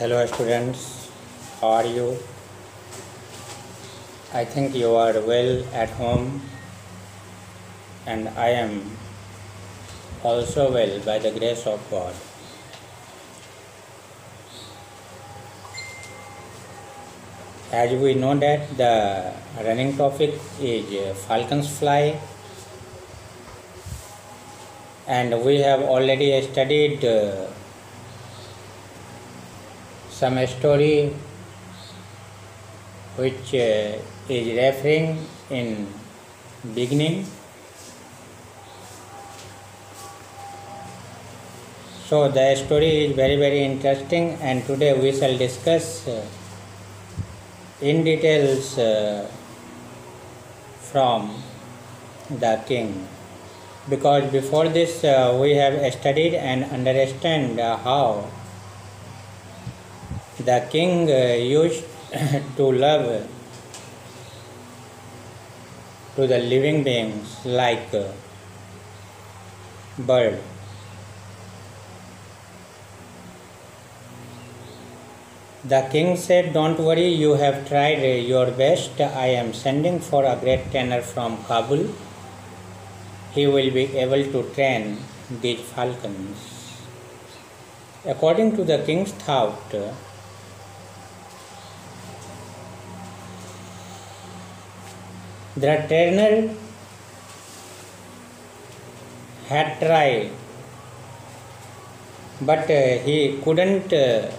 Hello students, how are you? I think you are well at home and I am also well by the grace of God. As we know that the running topic is falcon's fly and we have already studied uh, some story which uh, is referring in beginning. So the story is very very interesting and today we shall discuss uh, in details uh, from the king. Because before this uh, we have studied and understand uh, how the king uh, used to love to the living beings like uh, bird. The king said don't worry you have tried your best. I am sending for a great trainer from kabul. He will be able to train these falcons. According to the king's thought The trainer had tried, but uh, he couldn't uh,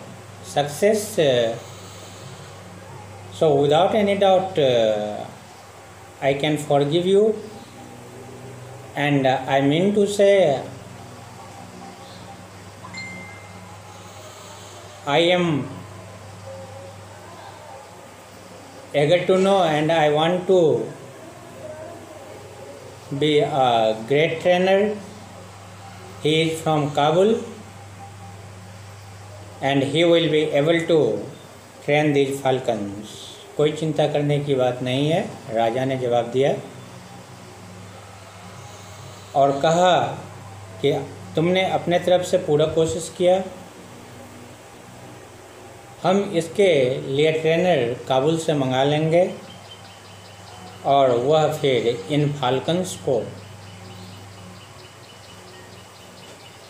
success. Uh, so without any doubt, I can forgive you, and I mean to say, I am eager to know, and I want to be a great trainer. He is from Kabul, and he will be able to train these falcons. कोई चिंता करने की बात नहीं है राजा ने जवाब दिया और कहा कि तुमने अपने तरफ़ से पूरा कोशिश किया हम इसके लिए ट्रेनर काबुल से मंगा लेंगे और वह फिर इन फाल्कन्स को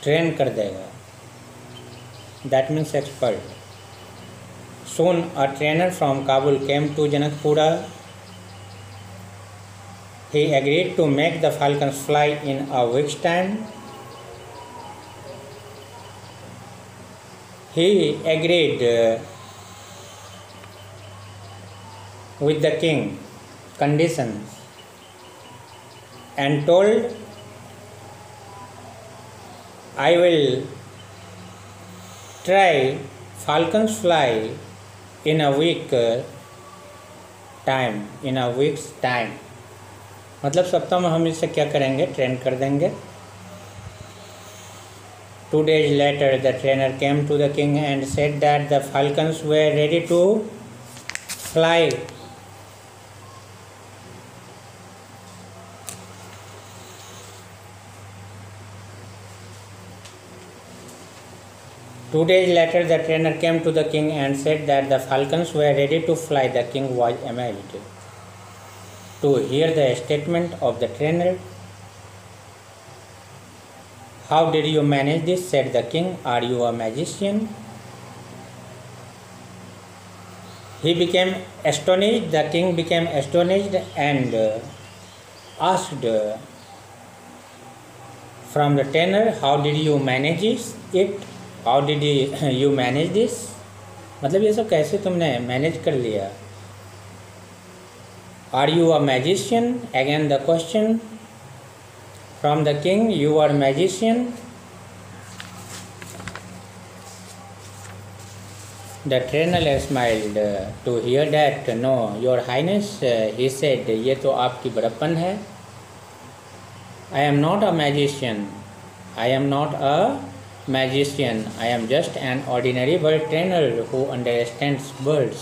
ट्रेन कर देगा। That means expert soon a trainer from Kabul came to Janakpura he agreed to make the falcons fly in a week's time he agreed with the king condition and told, i will try falcon's fly in a week uh, time, in a week's time. मतलब सप्ताह में हम इसे क्या करेंगे? Train कर देंगे। Two days later the trainer came to the king and said that the falcons were ready to fly Two days later, the trainer came to the king and said that the falcons were ready to fly. The king was amazed to hear the statement of the trainer. How did you manage this? said the king. Are you a magician? He became astonished. The king became astonished and uh, asked uh, from the trainer, How did you manage it? How did you manage this मतलब ये सब कैसे तुमने manage कर लिया? Are you a magician again the question from the king you are magician the trainer smiled to hear that no your highness he said ये तो आपकी बड़प्पन है. I am not a magician I am not a magician. I am just an ordinary bird trainer who understands birds.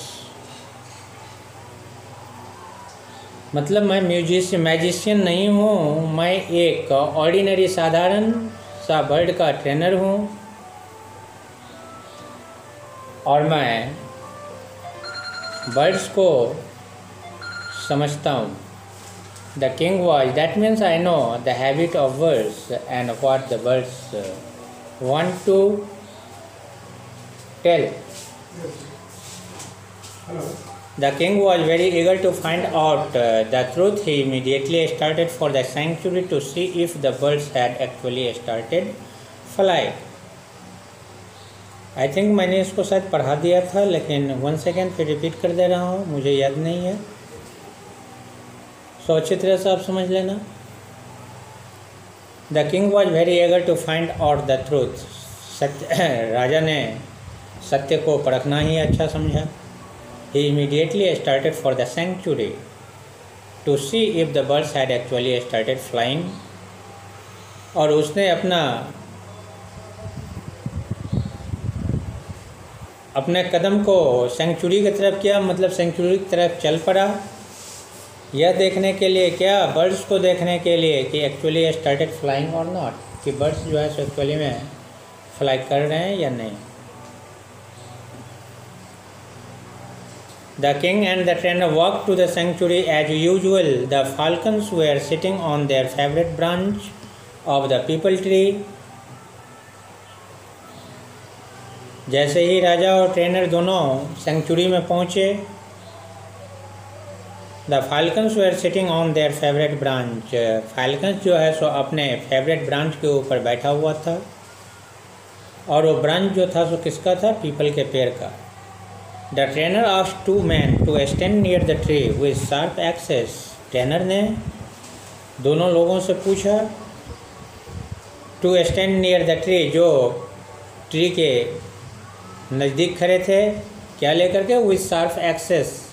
मतलब मैं musician magician नहीं हूँ, मैं एक ऑर्डिनरी साधारण सा बर्ड का ट्रेनर हूँ। और मैं बर्ड्स को समझता हूँ। The king was that means I know the habit of birds and what the birds want to tell The king was very eager to find out uh, the truth. He immediately started for the sanctuary to see if the birds had actually started flying. I think मैंने इसको शायद पढ़ा दिया था लेकिन one second फिर repeat कर दे रहा हूँ मुझे याद नहीं है सो अच्छी तरह से आप समझ लेना the king was very eager to find out the truth सत्य राजा ने सत्य को परखना ही अच्छा समझा। He immediately started for the sanctuary to see if the birds had actually started flying और उसने अपना, अपने कदम को सेंचुरी की तरफ़ किया मतलब सेंचुरी की तरफ़ चल पड़ा। यह देखने के लिए क्या बर्ड्स को देखने के लिए कि एक्चुअली स्टार्टेड फ्लाइंग और नॉट कि बर्ड्स जो है एक्चुअली में फ्लाई कर रहे हैं या नहीं? The king and the train walk to the sanctuary as usual the falcons were sitting on their favourite branch of the peepal tree जैसे ही राजा और ट्रेनर दोनों सेंचुरी में पहुँचे the falcons were sitting on their favourite branch falcons जो है, सो अपने फेवरेट ब्रांच के ऊपर बैठा हुआ था। और वो ब्रांच जो था, सो किसका था? पीपल के पेड़ का। The trainer of two man to stand near the tree with sharp axes trainer ने दोनों लोगों से पूछा to stand near the tree जो ट्री के नज़दीक खड़े थे। क्या लेकर के? विद शार्प एक्सेस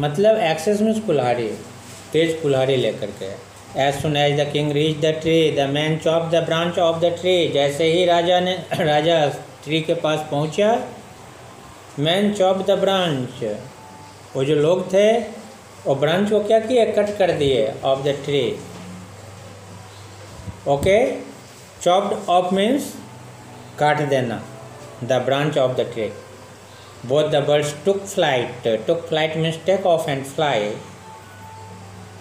मतलब एक्सेस मीन्स कुल्हाड़ी तेज कुल्हाड़ी लेकर के। As soon as the king reach the tree the man chop the branch of the tree जैसे ही राजा ने, राजा ट्री के पास पहुँचा मैन चॉप द ब्रांच वो जो लोग थे, वो ब्रांच को क्या किए? कट कर दिए off the tree okay chopped off means काट देना the branch of the tree both the birds took flight took flight means take off and fly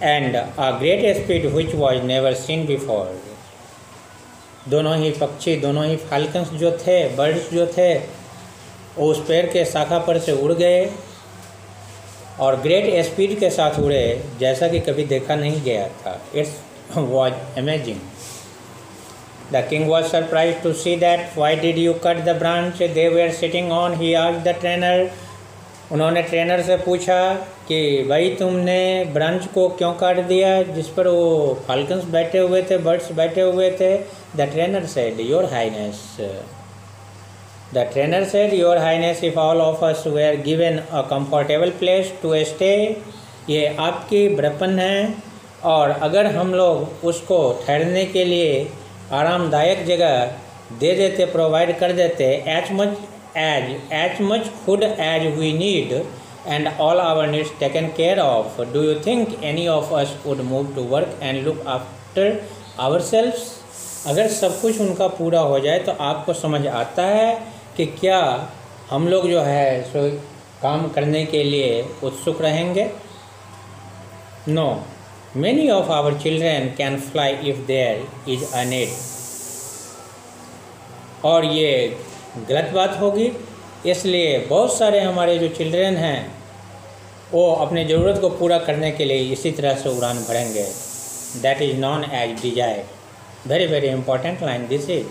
and a great speed which was never seen before दोनों ही पक्षी, दोनों ही falcons जो थे birds जो थे वो उस पेड़ के शाखा पर से उड़ गए और ग्रेट स्पीड के साथ उड़े, जैसा कि कभी देखा नहीं गया था. It's was amazing the king was surprise to see that why did you cut the branch they were sitting on he आज द ट्रेनर उन्होंने ट्रेनर से पूछा कि भाई तुमने ब्रांच को क्यों काट दिया? जिस पर वो फाल्कन्स बैठे हुए थे बर्ड्स बैठे हुए थे. The trainer said your highness the trainer said, your Highness, if all of us were given a comfortable place to stay ये आपकी बड़पन है और अगर हम लोग उसको ठहरने के लिए आरामदायक जगह दे देते प्रोवाइड कर देते as much as as much food as we need and all our needs taken care of do you think any of us would move to work and look after our self अगर सब कुछ उनका पूरा हो जाए तो आपको समझ आता है कि क्या हम लोग जो है सो काम करने के लिए उत्सुक रहेंगे? No many of our children can fly if there is a net और ये गलत बात होगी, इसलिए बहुत सारे हमारे जो चिल्ड्रेन हैं, वो अपने ज़रूरत को पूरा करने के लिए इसी तरह से उड़ान भरेंगे। That is known as desire very very important line this is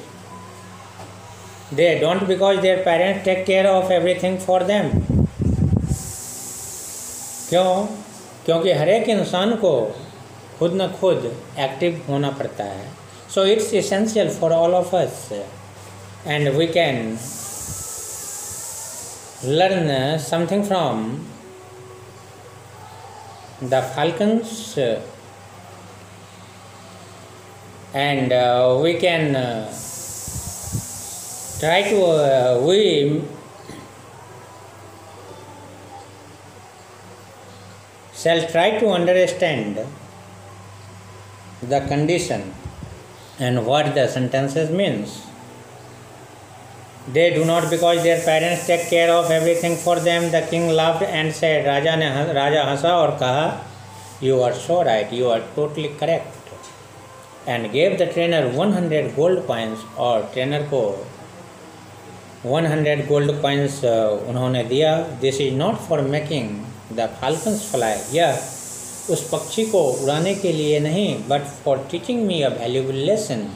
they don't because their parents take care of everything for them क्यों? क्योंकि हर एक इंसान को खुद न खुद एक्टिव होना पड़ता है। So it's essential for all of us and we can learn something from the falcons and we can to uh, we shall try to understand the condition and what the sentences means they do not because their parents take care of everything for them the king laughed and said राजा ने राजा हंसा और कहा you are so right you are totally correct and gave the trainer 100 gold coins और trainer को 100 gold coins उन्होंने दिया this is not for making the falcons fly यह उस पक्षी को उड़ाने के लिए नहीं but for teaching me a valuable lesson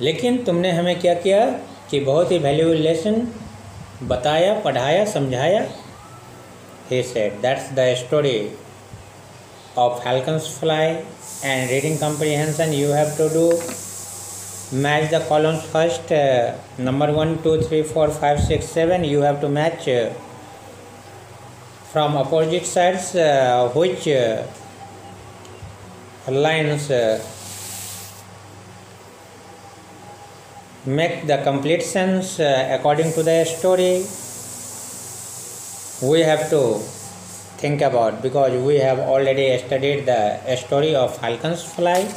लेकिन तुमने हमें क्या किया कि बहुत ही वैल्यूबल लेसन बताया, पढ़ाया, समझाया? He said that's the story of falcons fly and reading comprehension you have to do match the columns first number one two three four five six seven you have to match from opposite sides uh, which uh, lines uh, make the complete sense uh, according to the story we have to think about because we have already studied the story of falcon's fly.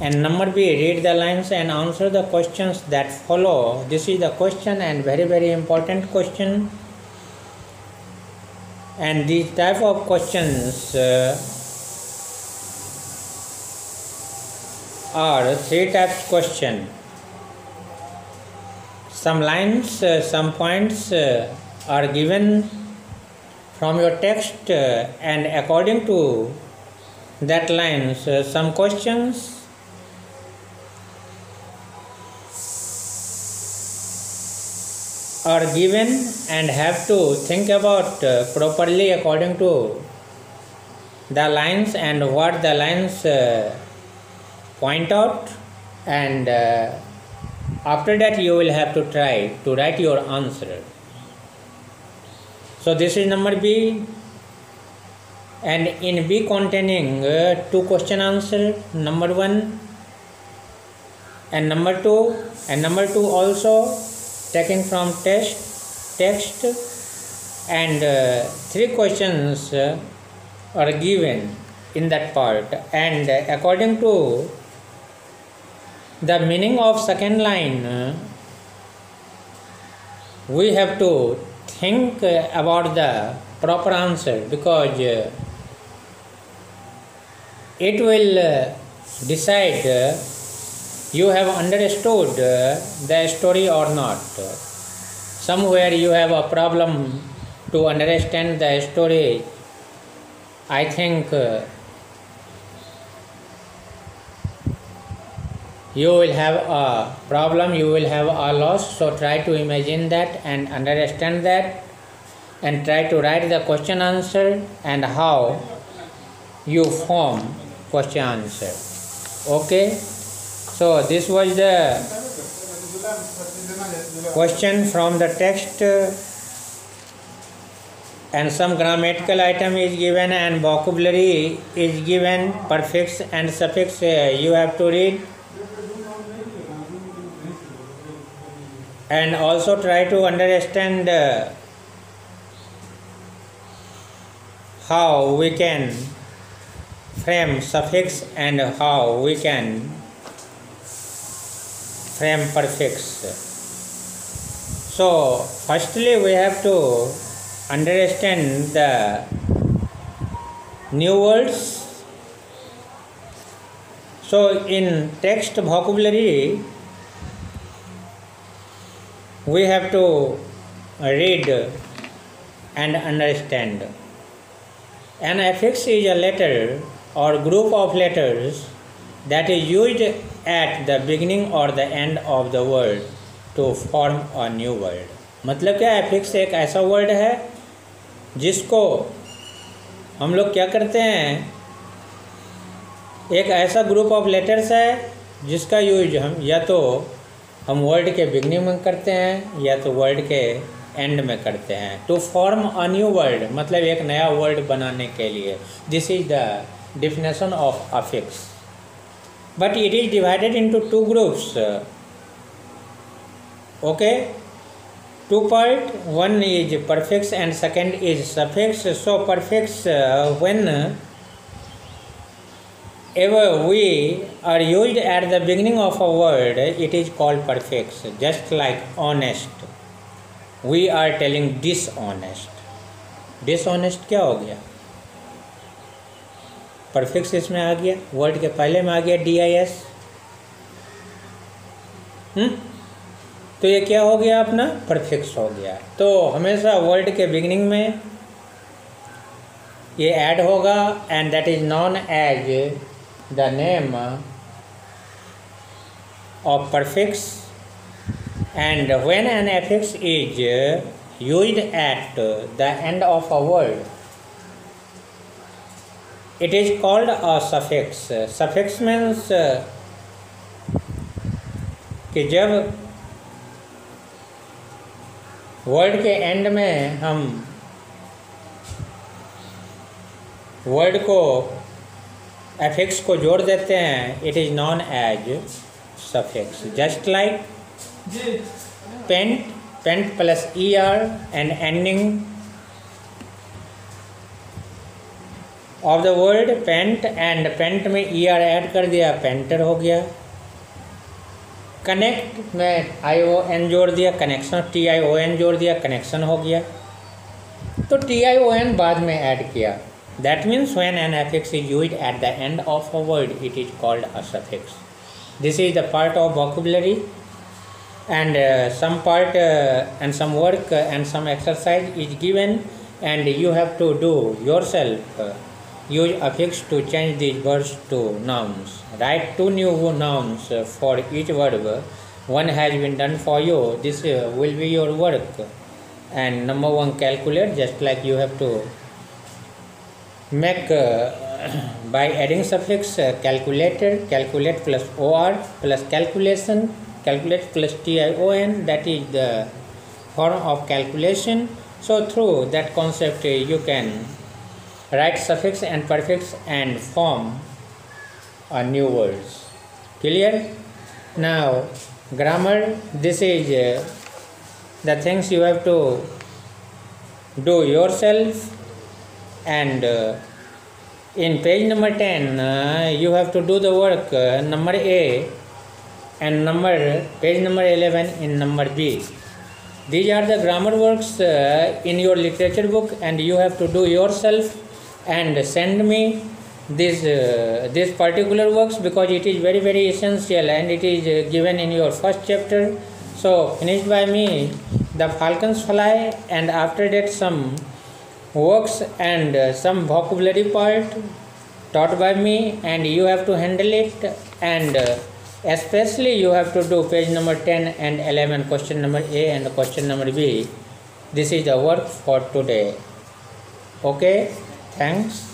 And number b read the lines and answer the questions that follow. This is the question and very very important question and these type of questions uh, are three types question. Some lines uh, some points uh, are given from your text uh, and according to that lines uh, some questions are given and have to think about uh, properly according to the lines and what the lines uh, point out. And uh, after that you will have to try to write your answer. So this is number b. And in b containing uh, two question answer number 1 and number 2 and number 2 also taken from test text and uh, three questions uh, are given in that part. And according to the meaning of second line we have to think about the proper answer because it will decide you have understood uh, the story or not. Somewhere you have a problem to understand the story. I think uh, you will have a problem you will have a loss. So try to imagine that and understand that and try to write the question answer and how you form question answer. Okay so this was the question from the text and some grammatical item is given and vocabulary is given prefix and suffix uh, you have to read. And also try to understand uh, how we can frame suffix and how we can frame prefix so firstly we have to understand the new words so in text vocabulary we have to read and understand. An affix is a letter or group of letters that is used at the beginning or the end of the word to form a new word मतलब क्या affix एक ऐसा word है जिसको हम लोग क्या करते हैं? एक ऐसा ग्रुप ऑफ़ लेटर्स है जिसका यूज़ हम या तो हम वर्ल्ड के बिगनिंग में करते हैं या तो वर्ल्ड के एंड में करते हैं। To form a new word मतलब एक नया वर्ल्ड बनाने के लिए। This is the definition of affix. But it is divided into two groups okay two part one is prefix and second is suffix so prefix uh, when ever we are used at the beginning of a word, it is called prefix, just like honest. We are telling dishonest. Dishonest क्या हो गया prefix इसमें आ गया word के पहले में आ गया डी आई एस तो ये क्या हो गया अपना? परफिक्स हो गया। तो हमेशा वर्ड के बिगिनिंग में ये ऐड होगा and that is known as the name of prefix and when an affix is use at the end of a word it is called a suffix. Suffix means कि जब word के and में हम word को affix को जोड़ देते हैं it is known as suffix just like paint paint plus E R and ending of the word paint and paint में ई आर ऐड कर दिया पेंटर हो गया। कनेक्ट में आई ओ एन जोड़ दिया connection T I O N जोड़ दिया कनेक्शन हो गया। तो टी आई ओ एन बाद में ऐड किया। That means when an affix is use at the end of a word it is called a suffix this is the part of some part uh, and some work uh, and some exercise is given and you have to do yourself uh, use affix to change these words to nouns. Write two new nouns for each verb. One has been done for you. This uh, will be your work. And number one calculate just like you have to make uh, by adding suffix uh, calculated calculate plus or plus calculation calculate plus tion that is the form of calculation. So through that concept uh, you can write suffix and prefix and form a new words. Clear? Now grammar. This is uh, the things you have to do yourself. And uh, in page number 10 uh, you have to do the work uh, number a and number page number 11 in number b. These are the grammar works uh, in your literature book and you have to do yourself and send me this uh, this particular works because it is very very essential and it is uh, given in your first chapter. So finished by me the falcons fly and after that some works and uh, some vocabulary part taught by me and you have to handle it and uh, especially you have to do page number 10 and 11 question number a and question number b. This is the work for today. Okay thanks